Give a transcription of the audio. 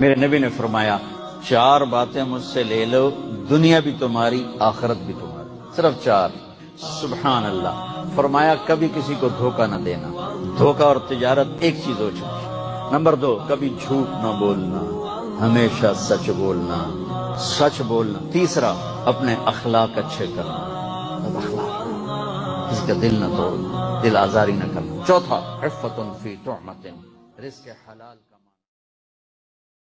मेरे नबी ने फरमाया, चार बातें मुझसे ले लो, दुनिया भी तुम्हारी, आखरत भी तुम्हारी। सिर्फ़ चार। सुबहान अल्लाह फरमाया, कभी किसी को धोखा न देना। धोखा और तजारत एक चीज़ हो चुकी नंबर दो, कभी झूठ न बोलना। हमेशा सच बोलना। सच बोलना। तीसरा, अपने अखलाक अच्छे करना। अब अखलाक। दिल न तोड़ना। दिल आजारी न करना। चौथा, इफ्फतुन फ़ी रिस्क हलाल